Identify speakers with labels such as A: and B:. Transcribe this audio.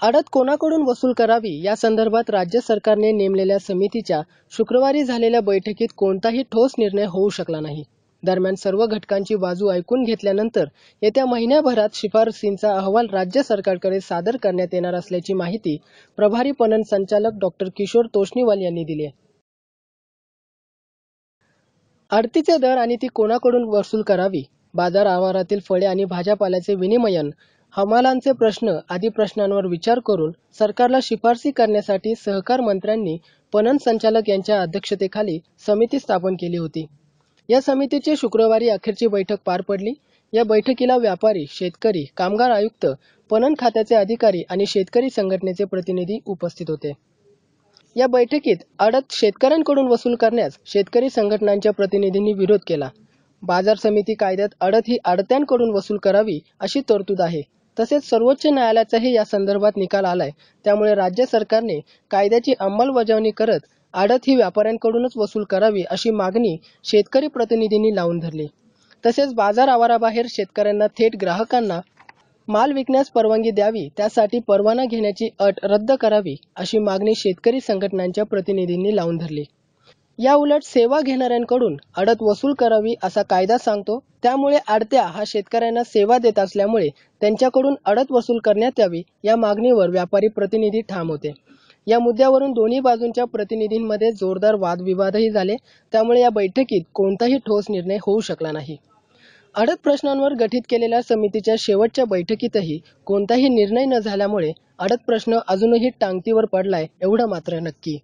A: अडत कोणाकडून वसूल करावी या संदर्भात राज्य सरकारने नेमलेल्या समितीच्या शुक्रवारी झालेल्या बैठकीत कोणताही ठोस निर्णय होऊ शकला नाही. दरम्यान सर्व घटकांची बाजू ऐकून घेतल्यानंतर येत्या महिन्याभरात शिफारसींचा अहवाल राज्य सरकारकडे सादर करण्यात येणार असल्याची माहिती प्रभारी पणन संचालक डॉक्टर किशोर तोष्णीवाल यांनी दिली आहे. आडतीचे दर आणि ती कोणाकडून वसूल करावी? बाजार आवारातील फळे आणि भाज्यापाल्याचे विनिमयन हमालांचे प्रश्न आदी प्रश्नांवर विचार करून सरकारला शिफारसी करण्यासाठी सहकार मंत्र्यांनी पणन संचालक यांच्या अध्यक्षतेखाली समिती स्थापन केली होती. या समितीची शुक्रवारी अखेरची बैठक पार पडली. या बैठकीला व्यापारी शेतकरी कामगार आयुक्त पणन खात्याचे अधिकारी आणि शेतकरी संघटनेचे प्रतिनिधी उपस्थित होते. या बैठकीत अडत शेतकऱ्यांकडून वसूल करण्यास शेतकरी संघटनांच्या प्रतिनिधींनी विरोध केला. बाजार समिती कायद्यात अडत ही आडत्यांकडून वसूल करावी अशी तरतूद आहे. तसेच सर्वोच्च न्यायालयाचाही या संदर्भात निकाल आलाय. त्यामुळे राज्य सरकारने कायद्याची अंमलबजावणी करत आडत ही व्यापाऱ्यांकडूनच वसूल करावी अशी मागणी शेतकरी प्रतिनिधींनी लावून धरली. तसेच बाजार आवाराबाहेर शेतकऱ्यांना थेट ग्राहकांना माल विकण्यास परवानगी द्यावी त्यासाठी परवाना घेण्याची अट रद्द करावी अशी मागणी शेतकरी संघटनांच्या प्रतिनिधींनी लावून धरली. याउलट सेवा घेणाऱ्यांकडून अडत वसूल करावी असा कायदा सांगतो. त्यामुळे आडत्या हा शेतकऱ्यांना सेवा देत असल्यामुळे त्यांच्याकडून अडत वसूल करण्यात यावी या मागणीवर व्यापारी प्रतिनिधी ठाम होते. या मुद्द्यावरून दोन्ही बाजूंच्या प्रतिनिधींमध्ये जोरदार वादविवादही झाले. त्यामुळे या बैठकीत कोणताही ठोस निर्णय होऊ शकला नाही. अडत प्रश्नांवर गठीत केलेल्या समितीच्या शेवटच्या बैठकीतही कोणताही निर्णय न झाल्यामुळे अडत प्रश्न अजूनही टांगतीवर पडलाय एवढं मात्र नक्की.